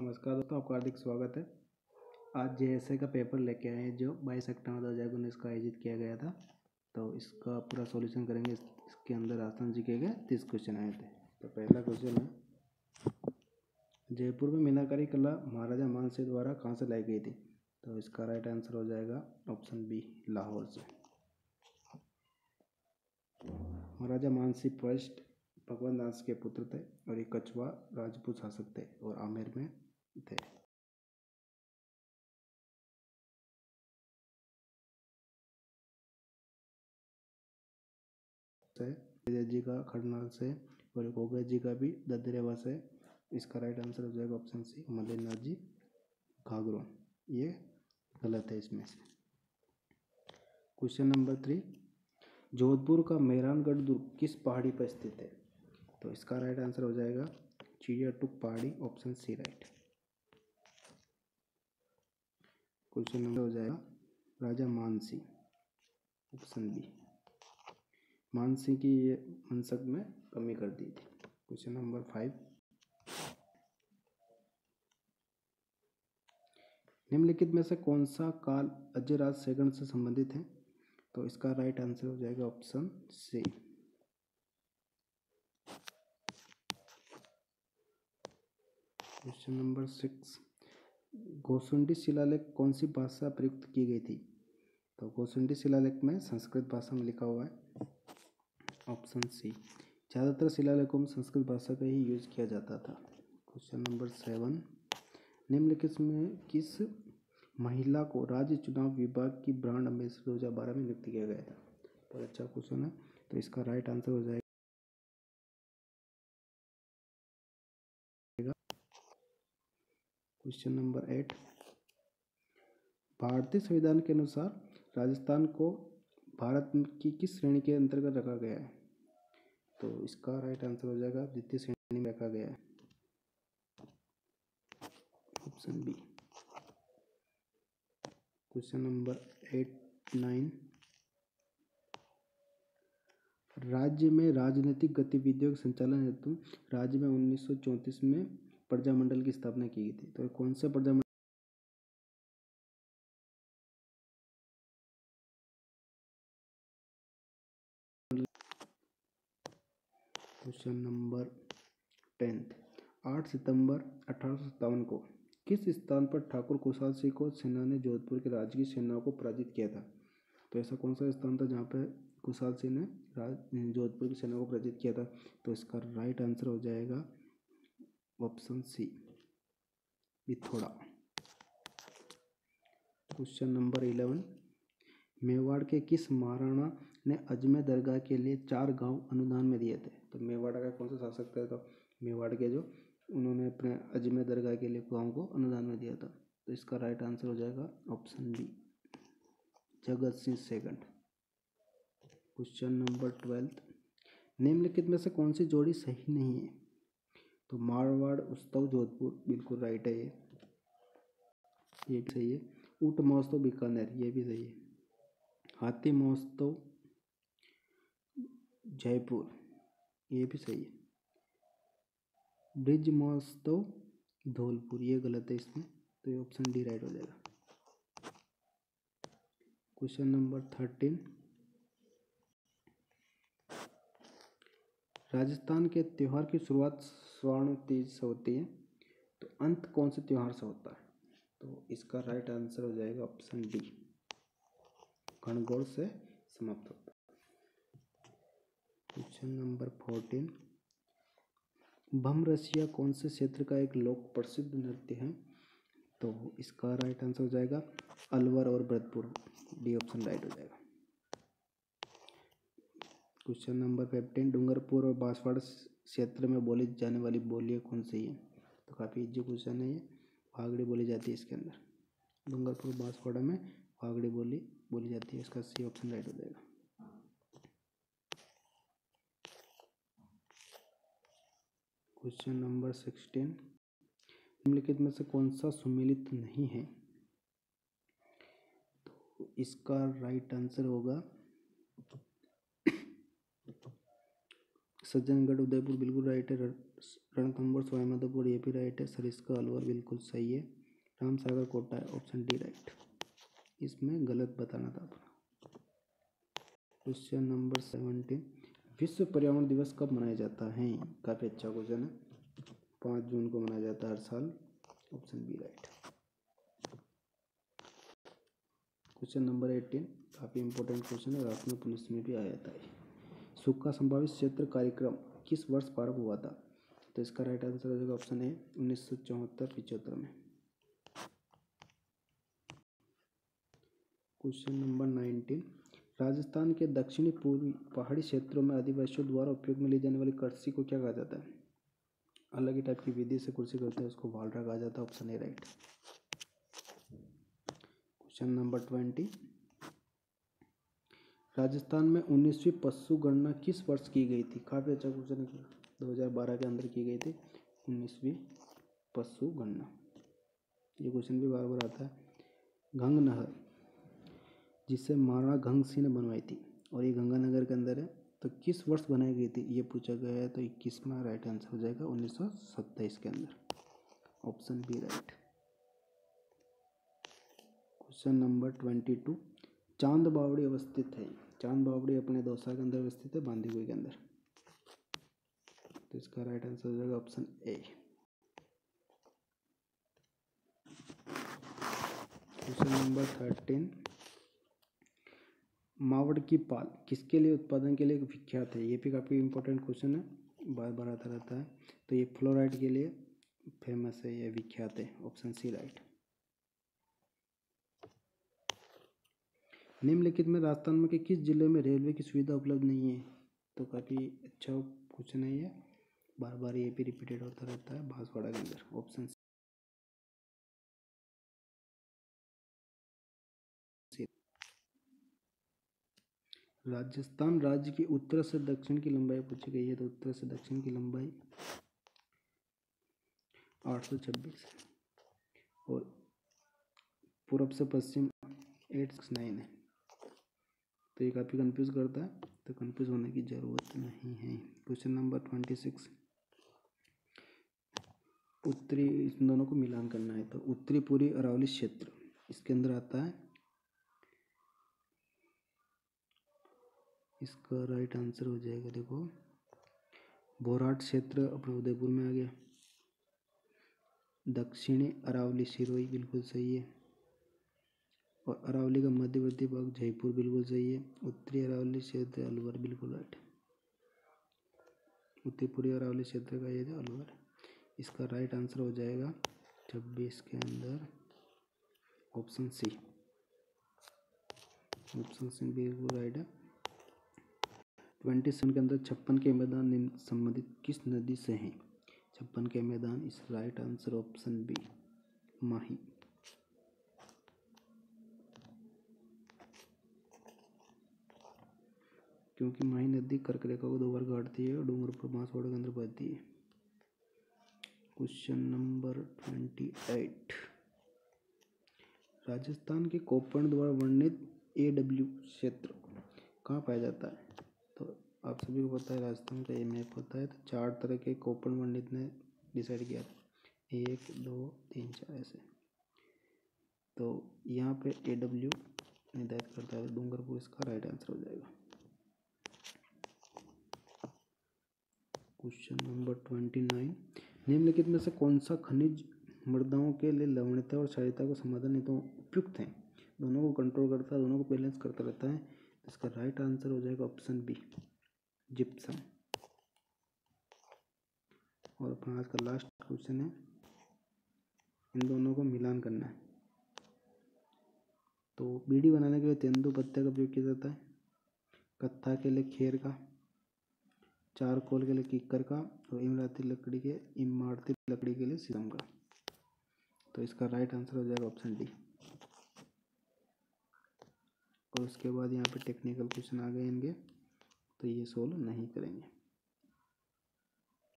नमस्कार दोस्तों, आपका हार्दिक स्वागत है। आज जेएसए का पेपर लेके आए हैं, जो बाईस अक्टूबर दो हज़ार उन्नीस को आयोजित किया गया था। तो इसका पूरा सॉल्यूशन करेंगे इसके अंदर राजस्थान जी के गए तीस क्वेश्चन आए थे। तो पहला क्वेश्चन है, जयपुर में मीनाकारी कला महाराजा मानसिंह द्वारा कहाँ से लाई गई थी? तो इसका राइट आंसर हो जाएगा ऑप्शन बी लाहौर से। महाराजा मानसिंह फ़र्स्ट, भगवान दास के पुत्र थे, और ये कछुआ, राजपूत शासक थे, और आमेर में थे जी का खड़नाल से और गोगा जी का भी ददरेवा से इसका राइट आंसर हो जाएगा ऑप्शन सी मदननाथ जी घाघरों ये गलत है इसमें से क्वेश्चन नंबर थ्री जोधपुर का मेहरानगढ़ दुर्ग किस पहाड़ी पर स्थित है? तो इसका राइट आंसर हो जाएगा चिड़िया टुक पहाड़ी option C right question number हो जाएगा राजा मानसी ऑप्शन बी मानसी की ये मनसक में कमी कर दी थी। Question number five. निम्नलिखित में से कौन सा काल अजयराज सेकंड से संबंधित है? तो इसका राइट आंसर हो जाएगा option C question number six गोसुंडी शिलालेख कौन सी भाषा प्रयुक्त की गई थी? तो गोसुंडी शिलालेख में संस्कृत भाषा में लिखा हुआ है, ऑप्शन सी। ज़्यादातर शिलालेखों में संस्कृत भाषा का ही यूज़ किया जाता था। Question number seven. निम्नलिखित में किस महिला को राज्य चुनाव विभाग की ब्रांड अम्बेसडर दो हज़ार बारह में नियुक्त किया गया था? बहुत अच्छा क्वेश्चन है। तो इसका राइट आंसर हो जाएगा। क्वेश्चन नंबर एट भारतीय संविधान के अनुसार राजस्थान को भारत की किस श्रेणी के अंतर्गत रखा गया है? तो इसका राइट आंसर हो जाएगा द्वितीय श्रेणी में रखा गया है। Option B question number eight nine राज्य में राजनीतिक गतिविधियों के संचालन हेतु राज्य में 1934 में प्रजामंडल की स्थापना की गई थी। तो कौन सा प्रजामंडल क्वेश्चन नंबर टेंथ। आठ सितंबर अठारह सौ सत्तावन को किस स्थान पर ठाकुर कुशाल सिंह को सेना ने जोधपुर की राजकीय सेनाओं को पराजित किया था? तो ऐसा कौन सा स्थान था जहाँ पे कुशाल सिंह ने राज, जोधपुर की सेना को पराजित किया था? तो इसका राइट आंसर हो जाएगा option C Bithoda question number eleven Mewar के किस महाराणा ने अजमेर दरगाह के लिए चार गाँव अनुदान में दिए थे? तो मेवाड़ का कौन सा शासक था? तो मेवाड़ के जो उन्होंने अपने अजमेर दरगाह के लिए गाँव को अनुदान में दिया था। तो इसका राइट आंसर हो जाएगा option D Jagat Singh second. Question number twelfth निम्नलिखित में से कौन सी जोड़ी सही नहीं है? तो मारवाड़ उत्सव जोधपुर, बिल्कुल राइट है ये। ये भी सही है। ऊट महोत्सव बीकानेर, ये भी सही है। हाथी महोत्सव जयपुर, ये भी सही है। ब्रिज महोत्सव धौलपुर, ये गलत है इसमें तो ये ऑप्शन डी राइट हो जाएगा। क्वेश्चन नंबर थर्टीन राजस्थान के त्यौहार की शुरुआत स्वर्ण तीज से होती है। तो अंत कौन से त्यौहार से होता है? तो इसका राइट आंसर हो जाएगा ऑप्शन डी गणगौर से समाप्त होता है। क्वेश्चन नंबर फोर्टीन भम रसिया कौन से क्षेत्र का एक लोक प्रसिद्ध नृत्य है? तो इसका राइट आंसर हो जाएगा अलवर और भरतपुर। डी ऑप्शन राइट हो जाएगा। क्वेश्चन नंबर फिफ्टीन, डूंगरपुर और बांसवाड़ा क्षेत्र में बोली जाने वाली बोलियाँ कौन सी है? तो काफ़ी इजी क्वेश्चन है ये। फागड़ी बोली जाती है इसके अंदर। डूंगरपुर, बांसवाड़ा में फागड़ी बोली बोली जाती है। इसका सी ऑप्शन राइट हो जाएगा। क्वेश्चन नंबर सिक्सटीन निम्नलिखित में से कौन सा सुमिलित नहीं है? तो इसका राइट आंसर होगा सज्जनगढ़ उदयपुर, बिल्कुल राइट है। रणथंबोर स्वामीपुर ये भी राइट है। सरिस्का, अलवर, बिल्कुल सही है। राम सागर कोटा है। ऑप्शन डी राइट इसमें गलत बताना था अपना। क्वेश्चन नंबर सेवनटीन विश्व पर्यावरण दिवस कब मनाया जाता है? काफ़ी अच्छा क्वेश्चन है। पाँच जून को मनाया जाता है हर साल। Option B right question number eighteen काफ़ी इंपॉर्टेंट क्वेश्चन है। रात में पुलिस में भी आ जाता है। सूखा संभावित क्षेत्र कार्यक्रम किस वर्ष प्रारंभ हुआ था? तो इसका राइट आंसर हो जाएगा ऑप्शन ए उन्नीस सौ चौहत्तर पिचहत्तर में। क्वेश्चन नंबर नाइनटीन राजस्थान के दक्षिणी पूर्वी पहाड़ी क्षेत्रों में आदिवासियों द्वारा उपयोग में ली जाने वाली कृषि को क्या कहा जाता है? अलग ही टाइप की विधि से कृषि करते हैं, उसको वालरा कहा जाता है option A right question number twenty Rajasthan में उन्नीसवीं पशु गणना किस वर्ष की गई थी? काफ़ी अच्छा क्वेश्चन है दो हज़ार बारह के अंदर की गई थी। उन्नीसवीं पशु गणना। ये क्वेश्चन भी बार बार आता है। गंग नहर जिसे महाराणा गंग सिंह ने बनवाई थी और ये गंगानगर के अंदर है तो किस वर्ष बनाई गई थी? ये पूछा गया है तो इक्कीस में राइट आंसर हो जाएगा उन्नीस सौ सत्ताईस के अंदर। Option B right question number twenty two Chand Baori अवस्थित है। चाँद बावड़ी अपने दौसा के अंदर अवस्थित है बांदीकुई के अंदर। तो इसका राइट आंसर हो जाएगा option A question number thirteen मावड़ की पाल किसके लिए उत्पादन के लिए विख्यात है? ये भी काफ़ी इंपॉर्टेंट क्वेश्चन है बार बार आता रहता है। तो ये फ्लोराइड के लिए फ़ेमस है, ये विख्यात है ऑप्शन सी राइट निम्नलिखित में राजस्थान में के किस ज़िले में रेलवे की सुविधा उपलब्ध नहीं है? तो काफ़ी अच्छा क्वेश्चन है ये। बार बार ये भी रिपीटेड होता रहता है बांसवाड़ा के अंदर। ऑप्शन राजस्थान राज्य की उत्तर से दक्षिण की लंबाई पूछी गई है तो उत्तर से दक्षिण की लंबाई आठ सौ छब्बीस और पूर्व से पश्चिम एट सिक्स नाइन है। तो ये काफ़ी कंफ्यूज करता है तो कंफ्यूज होने की ज़रूरत नहीं है। क्वेश्चन नंबर ट्वेंटी सिक्स उत्तरी इन दोनों को मिलान करना है तो उत्तरी पूरी अरावली क्षेत्र, इसके अंदर आता है। इसका राइट आंसर हो जाएगा, देखो। बोराट क्षेत्र, अपने उदयपुर में आ गया। दक्षिणी अरावली, सिरोही, बिल्कुल सही है। और अरावली का मध्यवर्ती भाग जयपुर बिल्कुल सही है। उत्तरी अरावली क्षेत्र अलवर बिल्कुल राइट उत्तरी पूर्वी अरावली क्षेत्र का ये अलवर इसका राइट आंसर हो जाएगा छब्बीस के अंदर ऑप्शन सी। ऑप्शन सी बिल्कुल राइट है। ट्वेंटी सेवन के अंदर छप्पन के मैदान संबंधित किस नदी से हैं? छप्पन के मैदान, इस right answer option B, Mahi. क्योंकि माही नदी कर्क रेखा को दो बार काटती है और डूंगरपुर बांसवाड़ा के अंदर बहती है। Question number twenty eight Rajasthan के कोपर्ण द्वारा वर्णित ए डब्ल्यू क्षेत्र कहाँ पाया जाता है? तो आप सभी को पता है, राजस्थान का ये मैप होता है तो चार तरह के कोपर्ण वर्णित ने डिसाइड किया था। एक, दो, तीन, चार, ऐसे। तो यहाँ पे ए डब्ल्यू निर्धारित करता है डूंगरपुर इसका राइट आंसर हो जाएगा। Question number twenty nine. निम्नलिखित में से कौन सा खनिज मृदाओं के लिए लवणता और क्षारियता को समाधान हेतु उपयुक्त है? दोनों को कंट्रोल करता है, दोनों को बैलेंस करता रहता है। इसका राइट आंसर हो जाएगा ऑप्शन बी जिप्सम और अपना आज का लास्ट क्वेश्चन है। इन दोनों को मिलान करना है। तो बीड़ी बनाने के लिए तेंदु पत्ते का उपयोग किया जाता है। कत्था के लिए खेर का। चारकोल के लिए किक्कर का और इमराती लकड़ी के इमारती लकड़ी के लिए शीशम का। तो इसका राइट आंसर हो जाएगा ऑप्शन डी और उसके बाद यहाँ पे टेक्निकल क्वेश्चन आ गए इनके तो ये सोल्व नहीं करेंगे।